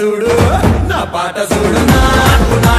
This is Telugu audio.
చూడు నా పాట చూడు. నాటు